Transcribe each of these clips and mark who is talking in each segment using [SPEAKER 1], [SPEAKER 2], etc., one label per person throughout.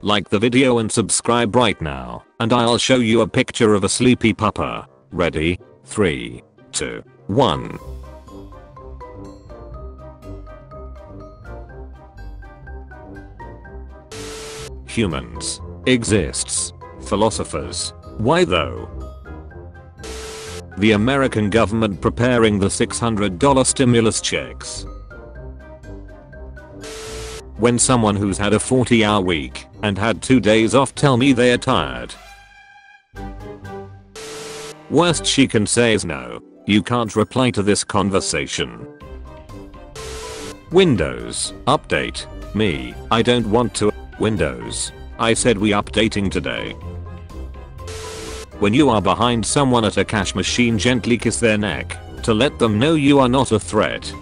[SPEAKER 1] Like the video and subscribe right now, and I'll show you a picture of a sleepy pupper. Ready? 3, 2, 1. Humans. Exists. Philosophers. Why though? The American government preparing the $600 stimulus checks. When someone who's had a 40 hour week and had 2 days off tell me they're tired. Worst she can say is no. You can't reply to this conversation. Windows. Update. Me. I don't want to. Windows. I said we updating today. When you are behind someone at a cash machine gently kiss their neck to let them know you are not a threat.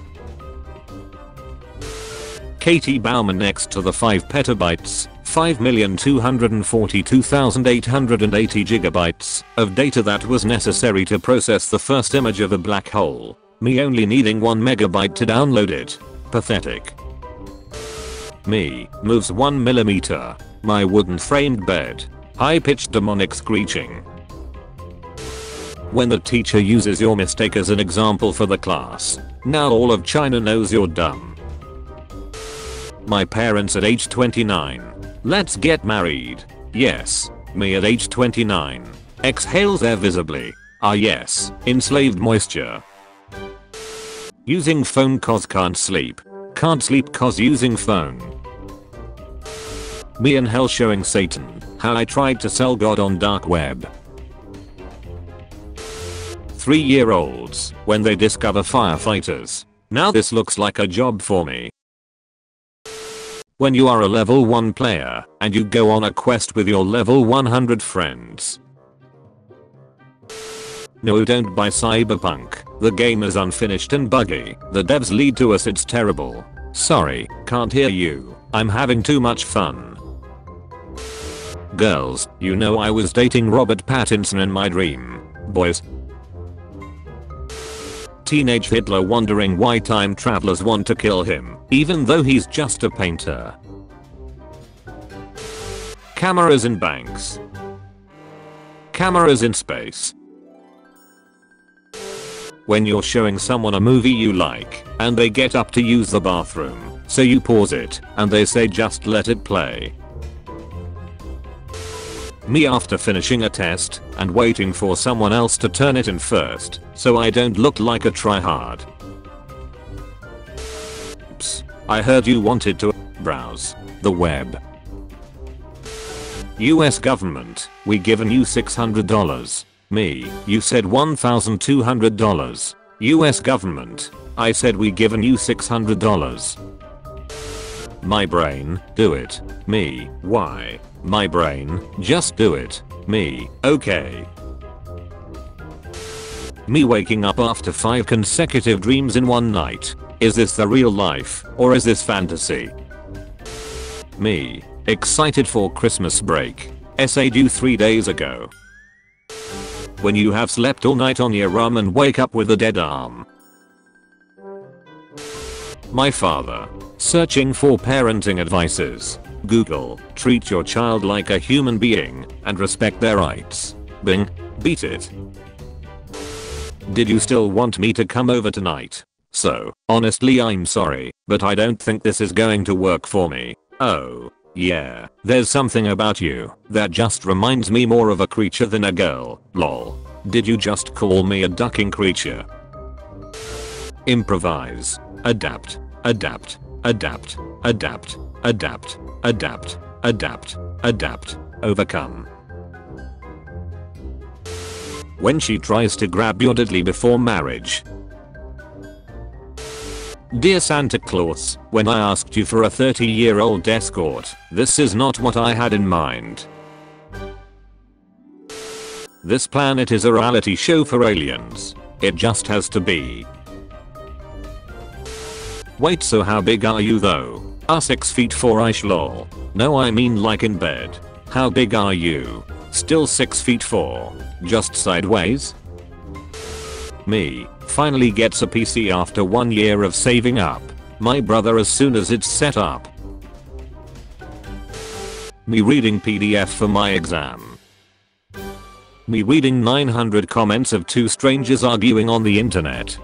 [SPEAKER 1] Katie Bouman next to the 5 petabytes, 5,242,880 gigabytes of data that was necessary to process the first image of a black hole. Me only needing 1 megabyte to download it. Pathetic. Me moves 1 millimeter. My wooden framed bed. High pitched demonic screeching. When the teacher uses your mistake as an example for the class. Now all of China knows you're dumb. My parents at age 29. Let's get married. Yes. Me at age 29. Exhales air visibly. Ah yes. Enslaved moisture. Using phone cause can't sleep. Can't sleep cause using phone. Me in hell showing Satan how I tried to sell God on dark web. 3 year olds when they discover firefighters. Now this looks like a job for me. When you are a level 1 player and you go on a quest with your level 100 friends. No don't buy Cyberpunk. The game is unfinished and buggy. The devs lead to us it's terrible. Sorry, can't hear you. I'm having too much fun. Girls, you know I was dating Robert Pattinson in my dream. Boys. Teenage Hitler wondering why time travelers want to kill him, even though he's just a painter. Cameras in banks. Cameras in space. When you're showing someone a movie you like, and they get up to use the bathroom, so you pause it, and they say just let it play. Me after finishing a test and waiting for someone else to turn it in first so I don't look like a tryhard. Oops. I heard you wanted to browse the web. US government, we given you $600. Me, you said $1,200. US government, I said we given you $600. My brain, do it. Me, why? My brain, just do it. Me, okay. Me waking up after 5 consecutive dreams in one night. Is this the real life, or is this fantasy? Me, excited for Christmas break. Essay due 3 days ago. When you have slept all night on your arm and wake up with a dead arm. My father. Searching for parenting advices. Google, treat your child like a human being and respect their rights. Bing, beat it. Did you still want me to come over tonight? So, honestly I'm sorry, but I don't think this is going to work for me. Oh, yeah, there's something about you that just reminds me more of a creature than a girl, lol. Did you just call me a ducking creature? Improvise. Adapt. Adapt. Adapt. Adapt. Adapt adapt, adapt, adapt, overcome. When she tries to grab your diddly before marriage. Dear Santa Claus, when I asked you for a 30 year old escort, this is not what I had in mind. This planet is a reality show for aliens. It just has to be. Wait so how big are you though? Ah 6 feet 4 ish lol. No I mean like in bed. How big are you? Still 6 feet 4. Just sideways? Me. Finally gets a PC after one year of saving up. My brother as soon as it's set up. Me reading PDF for my exam. Me reading 900 comments of two strangers arguing on the internet.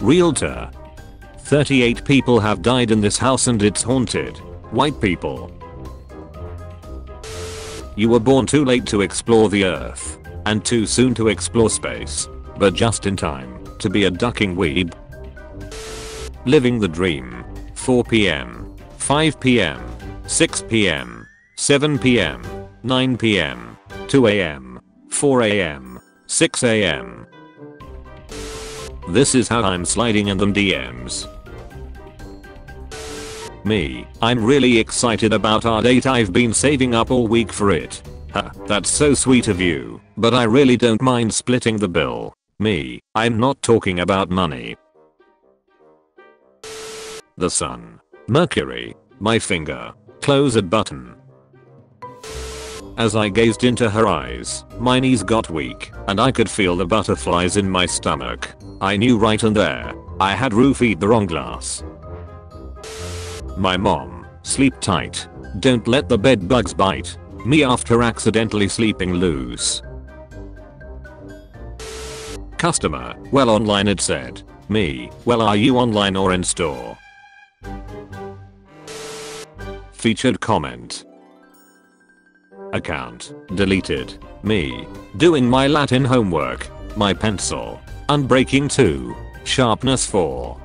[SPEAKER 1] Realtor. 38 people have died in this house and it's haunted. White people. You were born too late to explore the earth. And too soon to explore space. But just in time to be a ducking weeb. Living the dream. 4pm. 5pm. 6pm. 7pm. 9pm. 2am. 4am. 6am. This is how I'm sliding in them DMs. Me, I'm really excited about our date I've been saving up all week for it. Ha, that's so sweet of you, but I really don't mind splitting the bill. Me, I'm not talking about money. The sun. Mercury. My finger. Close Closed button. As I gazed into her eyes, my knees got weak, and I could feel the butterflies in my stomach. I knew right and there, I had roofied the wrong glass. My mom, sleep tight. Don't let the bed bugs bite. Me after accidentally sleeping loose. Customer, well online it said. Me, well are you online or in store? Featured comment. Account, deleted. Me, doing my Latin homework. My pencil. Unbreaking 2. Sharpness 4.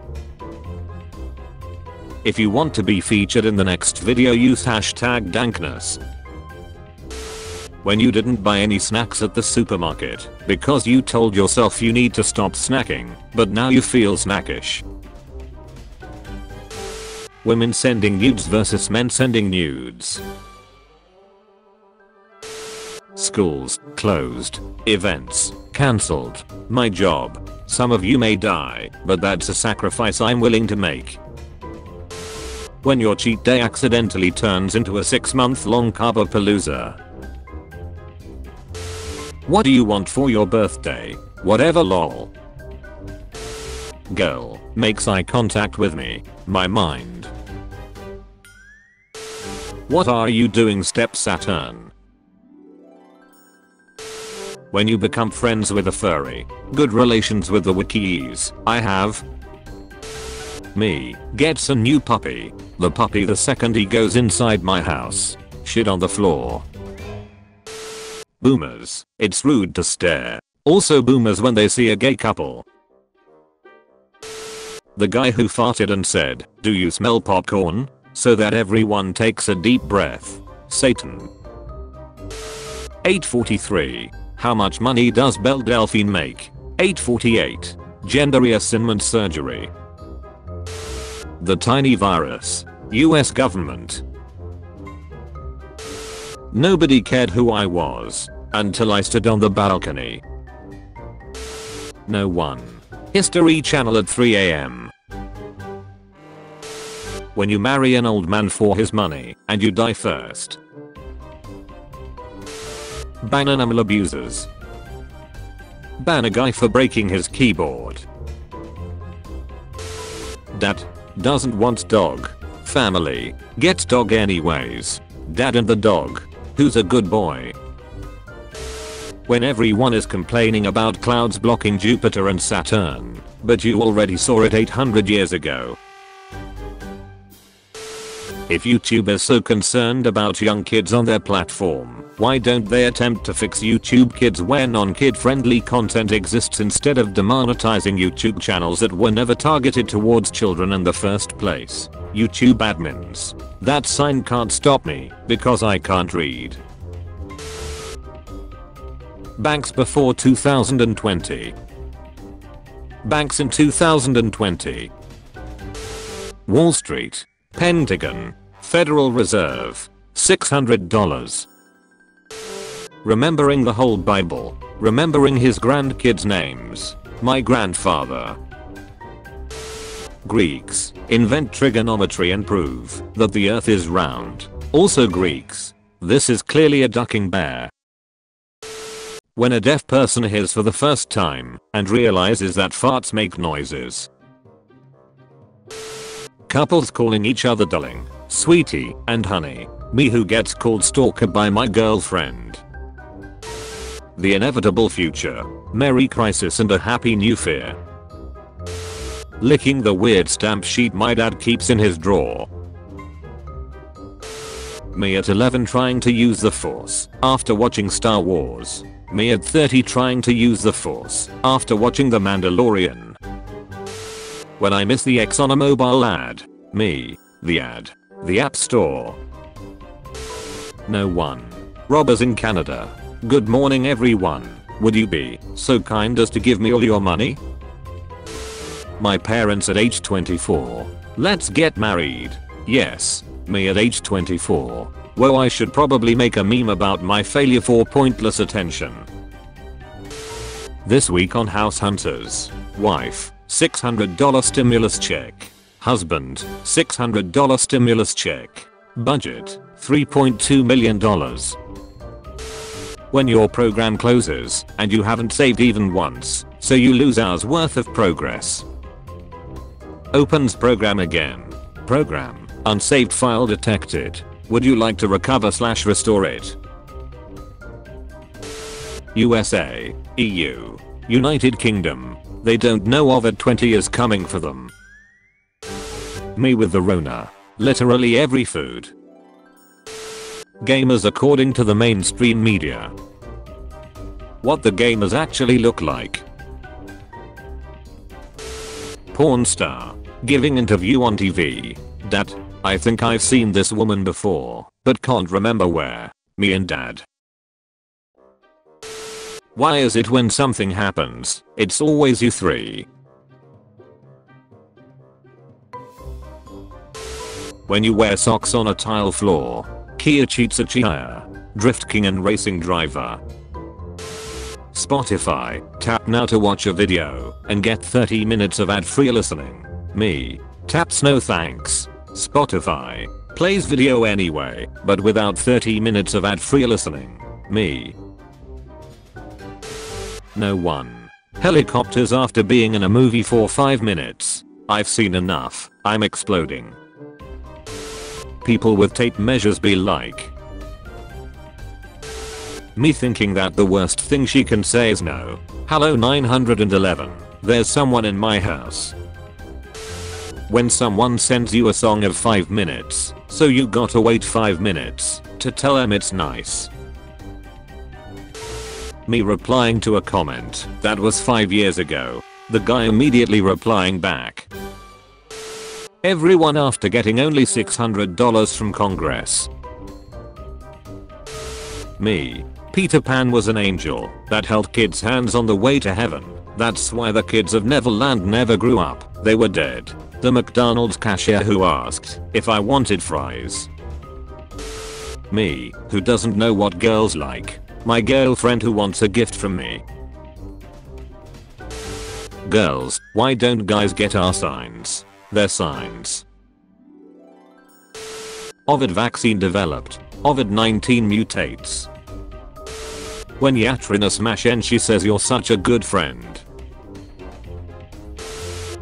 [SPEAKER 1] If you want to be featured in the next video use hashtag dankness. When you didn't buy any snacks at the supermarket because you told yourself you need to stop snacking, but now you feel snackish. Women sending nudes versus men sending nudes. Schools closed. Events cancelled. My job. Some of you may die, but that's a sacrifice I'm willing to make. When your cheat day accidentally turns into a 6 month long carbapalooza. What do you want for your birthday? Whatever lol. Girl makes eye contact with me. My mind. What are you doing step Saturn? When you become friends with a furry. Good relations with the wikis. I have. Me gets a new puppy. The puppy the second he goes inside my house. Shit on the floor. Boomers. It's rude to stare. Also boomers when they see a gay couple. The guy who farted and said, do you smell popcorn? So that everyone takes a deep breath. Satan. 843. How much money does Belle Delphine make? 848. Gender reassignment surgery. The tiny virus. US government. Nobody cared who I was until I stood on the balcony. No one. History channel at 3am. When you marry an old man for his money and you die first. Ban animal abusers. Ban a guy for breaking his keyboard. Dad doesn't want dog. Family gets dog anyways. Dad and the dog. Who's a good boy? When everyone is complaining about clouds blocking Jupiter and Saturn, but you already saw it 800 years ago. If YouTube is so concerned about young kids on their platform, why don't they attempt to fix YouTube Kids where non-kid friendly content exists instead of demonetizing YouTube channels that were never targeted towards children in the first place? YouTube admins. That sign can't stop me because I can't read. Banks before 2020. Banks in 2020. Wall Street. Pentagon. Federal Reserve. $600. Remembering the whole Bible. Remembering his grandkids' names. My grandfather. Greeks invent trigonometry and prove that the earth is round. Also Greeks. This is clearly a ducking bear. When a deaf person hears for the first time and realizes that farts make noises. Couples calling each other darling. sweetie, and honey. Me who gets called stalker by my girlfriend. The inevitable future. Merry crisis and a happy new fear. Licking the weird stamp sheet my dad keeps in his drawer. Me at 11 trying to use the force after watching Star Wars. Me at 30 trying to use the force after watching The Mandalorian. When I miss the X on a mobile ad. Me. The ad. The App Store. No one. Robbers in Canada. Good morning everyone. Would you be so kind as to give me all your money? My parents at age 24. Let's get married. Yes. Me at age 24. Whoa I should probably make a meme about my failure for pointless attention. This week on House Hunters. Wife. $600 stimulus check. Husband. $600 stimulus check. Budget. $3.2 million. When your program closes and you haven't saved even once, so you lose hours worth of progress. Opens program again. Program. Unsaved file detected. Would you like to recover slash restore it? USA. EU. United Kingdom. They don't know of Ovid 20 is coming for them. Me with the Rona. Literally every food. Gamers according to the mainstream media. What the gamers actually look like. Porn star. Giving interview on TV. Dad, I think I've seen this woman before, but can't remember where. Me and dad. Why is it when something happens, it's always you three? When you wear socks on a tile floor. Kia cheats Chia. Drift King and Racing Driver. Spotify, tap now to watch a video and get 30 minutes of ad-free listening. Me. Taps no thanks. Spotify. Plays video anyway, but without 30 minutes of ad-free listening. Me. No one. Helicopters after being in a movie for 5 minutes. I've seen enough. I'm exploding people with tape measures be like? Me thinking that the worst thing she can say is no. Hello 911. There's someone in my house. When someone sends you a song of 5 minutes, so you gotta wait 5 minutes to tell them it's nice. Me replying to a comment that was 5 years ago. The guy immediately replying back. Everyone after getting only $600 from Congress. Me. Peter Pan was an angel that held kids hands on the way to heaven. That's why the kids of Neverland never grew up. They were dead. The McDonald's cashier who asked if I wanted fries. Me, who doesn't know what girls like. My girlfriend who wants a gift from me. Girls, why don't guys get our signs? Their signs. Ovid vaccine developed. Ovid-19 mutates. When Yatrina smash and she says you're such a good friend.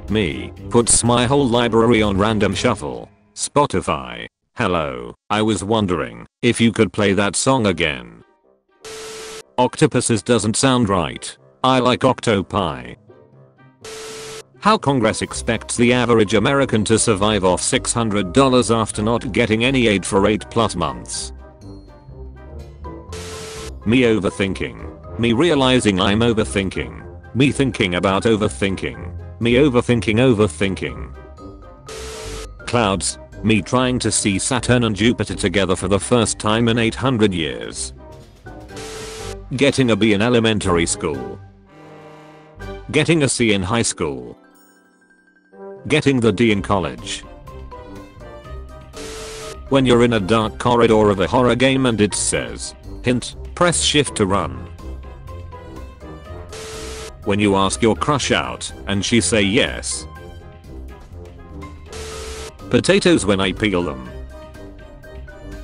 [SPEAKER 1] Me, puts my whole library on random shuffle. Spotify. Hello, I was wondering if you could play that song again. Octopuses doesn't sound right. I like octopi. How Congress expects the average American to survive off $600 after not getting any aid for 8 plus months. Me overthinking. Me realizing I'm overthinking. Me thinking about overthinking. Me overthinking overthinking. Clouds. Me trying to see Saturn and Jupiter together for the first time in 800 years. Getting a B in elementary school. Getting a C in high school. Getting the D in college. When you're in a dark corridor of a horror game and it says, hint, press shift to run. When you ask your crush out and she say yes. Potatoes when I peel them.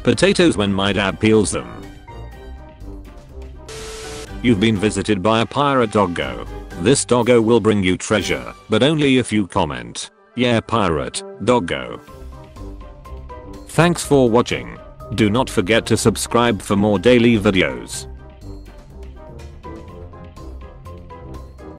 [SPEAKER 1] Potatoes when my dad peels them. You've been visited by a pirate doggo. This doggo will bring you treasure, but only if you comment. Yeah pirate, doggo. Thanks for watching. Do not forget to subscribe for more daily videos.